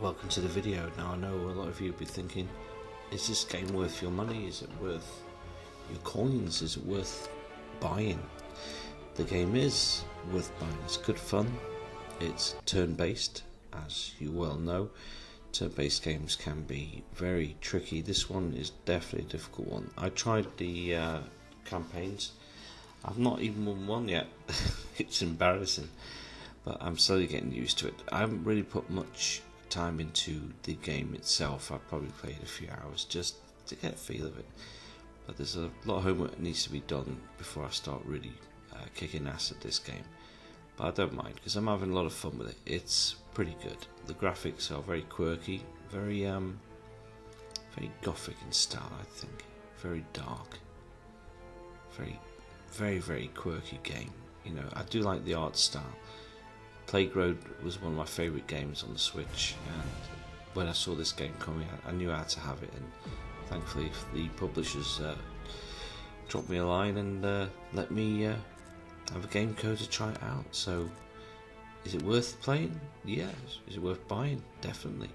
welcome to the video. Now I know a lot of you will be thinking, is this game worth your money? Is it worth your coins? Is it worth buying? The game is worth buying. It's good fun. It's turn-based, as you well know. Turn-based games can be very tricky. This one is definitely a difficult one. I tried the uh, campaigns. I've not even won one yet. it's embarrassing, but I'm slowly getting used to it. I haven't really put much time into the game itself. I've probably played a few hours just to get a feel of it. But there's a lot of homework that needs to be done before I start really uh, kicking ass at this game. But I don't mind because I'm having a lot of fun with it. It's pretty good. The graphics are very quirky, very um, very gothic in style. I think very dark, very, very, very quirky game. You know, I do like the art style. Plague Road was one of my favourite games on the Switch, and when I saw this game coming, I knew I had to have it, and thankfully the publishers uh, dropped me a line and uh, let me uh, have a game code to try it out. So, is it worth playing? Yes. Is it worth buying? Definitely.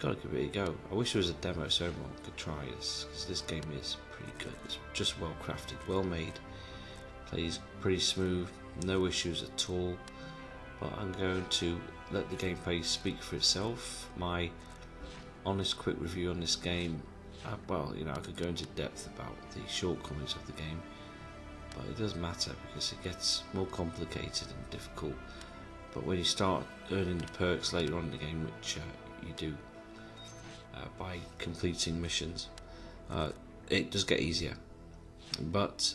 Gotta give it a go. I wish there was a demo so everyone could try this, because this game is pretty good. It's just well crafted, well made, plays pretty smooth, no issues at all but I'm going to let the gameplay speak for itself. My honest quick review on this game, uh, well, you know, I could go into depth about the shortcomings of the game, but it doesn't matter because it gets more complicated and difficult. But when you start earning the perks later on in the game, which uh, you do uh, by completing missions, uh, it does get easier. But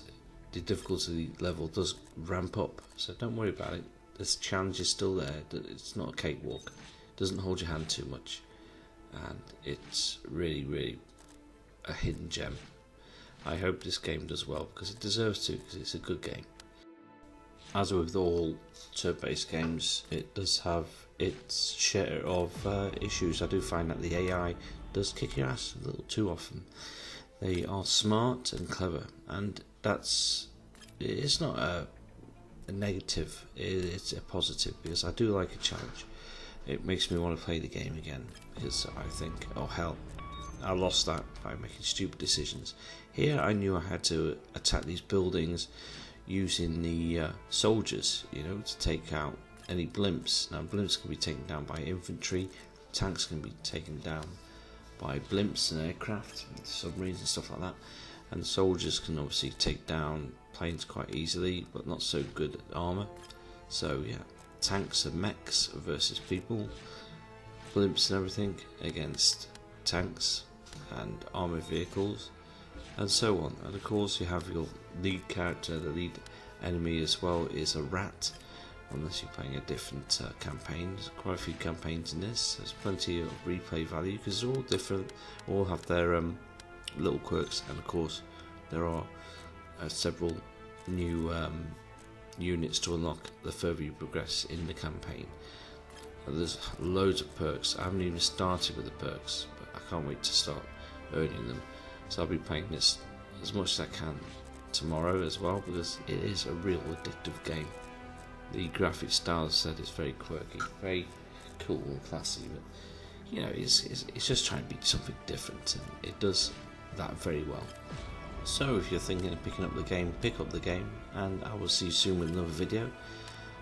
the difficulty level does ramp up, so don't worry about it this challenge is still there. It's not a cakewalk. It doesn't hold your hand too much, and it's really, really a hidden gem. I hope this game does well because it deserves to because it's a good game. As with all turn-based games, it does have its share of uh, issues. I do find that the AI does kick your ass a little too often. They are smart and clever, and that's it's not a a negative, it's a positive because I do like a challenge. It makes me want to play the game again because I think, oh hell, I lost that by making stupid decisions. Here I knew I had to attack these buildings using the uh, soldiers, you know, to take out any blimps. Now blimps can be taken down by infantry, tanks can be taken down by blimps and aircraft, submarines and stuff like that. And soldiers can obviously take down planes quite easily, but not so good at armour. So yeah, tanks and mechs versus people, blimps and everything against tanks and armoured vehicles, and so on. And of course, you have your lead character, the lead enemy as well is a rat. Unless you're playing a different uh, campaign, there's quite a few campaigns in this. There's plenty of replay value because they're all different, all have their um, little quirks, and of course, there are uh, several new um, units to unlock the further you progress in the campaign. And there's loads of perks. I haven't even started with the perks, but I can't wait to start earning them. So I'll be playing this as much as I can tomorrow as well because it is a real addictive game. The graphic style, as I said, is very quirky, very cool and classy, but you know, it's, it's, it's just trying to be something different and it does that very well. So if you're thinking of picking up the game, pick up the game, and I will see you soon with another video.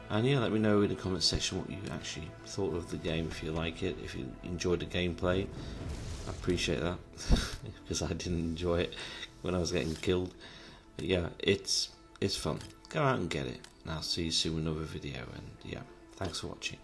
And yeah, let me know in the comment section what you actually thought of the game, if you like it, if you enjoyed the gameplay. I appreciate that, because I didn't enjoy it when I was getting killed. But yeah, it's it's fun. Go out and get it. And I'll see you soon with another video, and yeah, thanks for watching.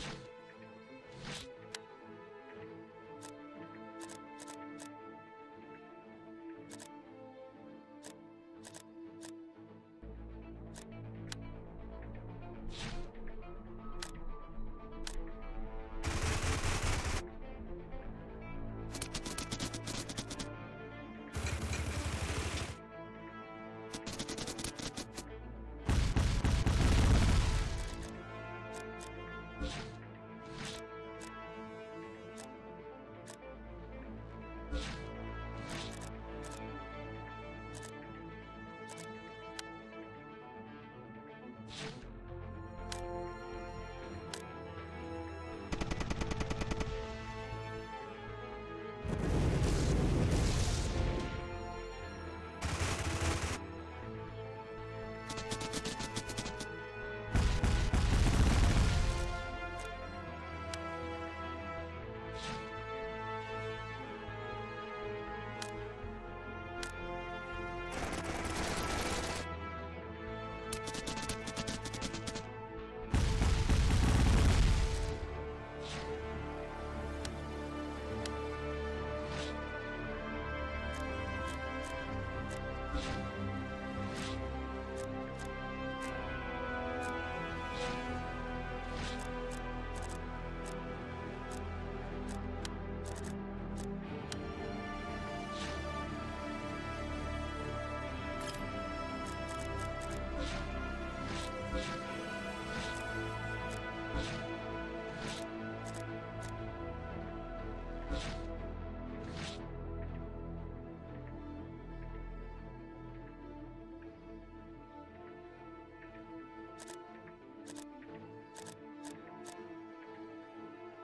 Thank you.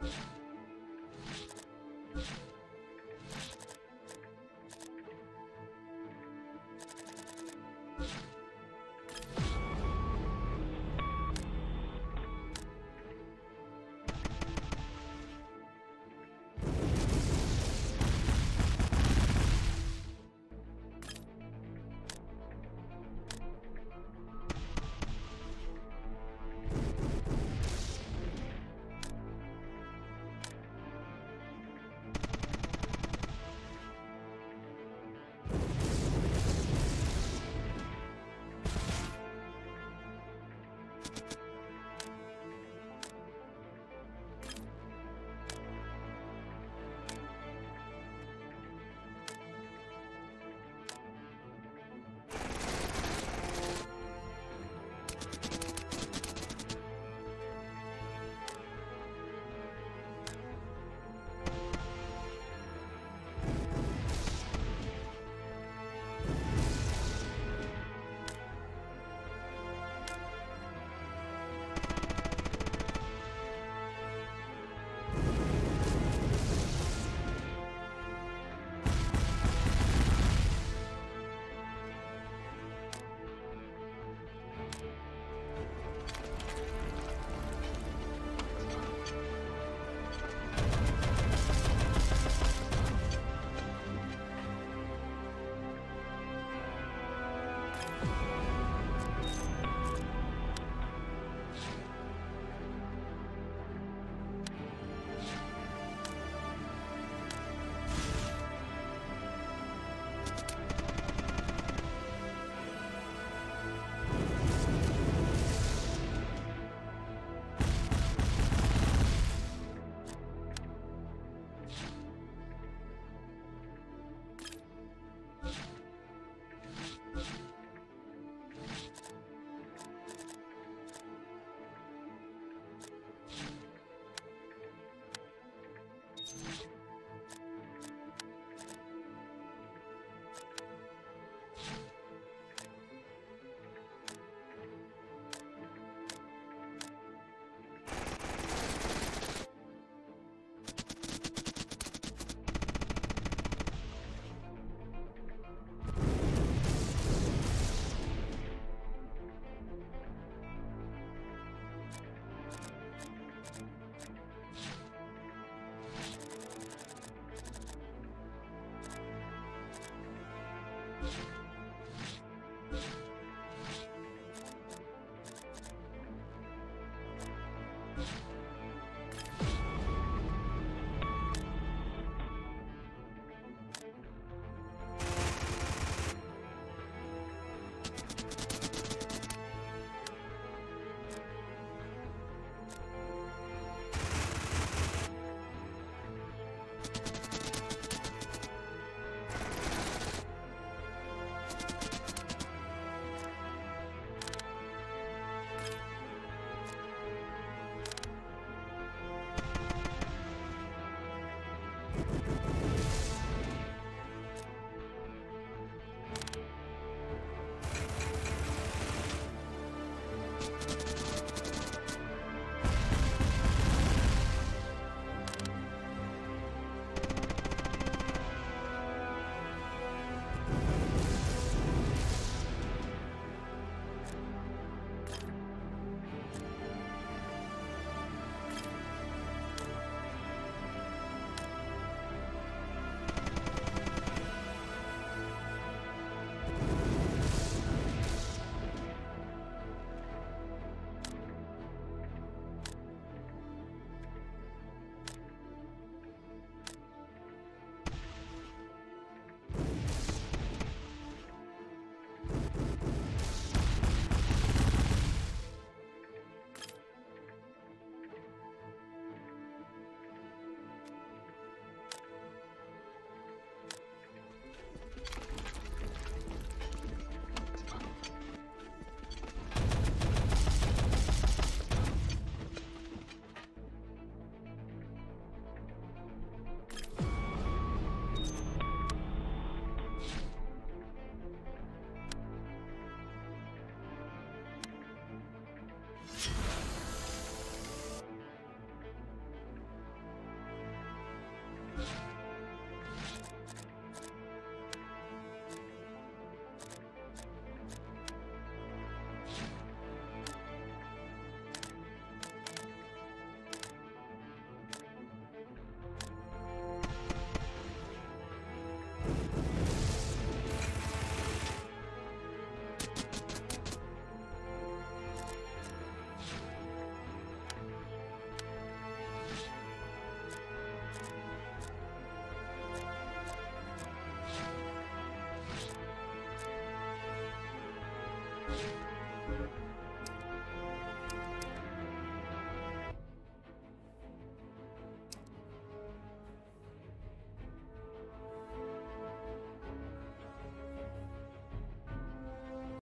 you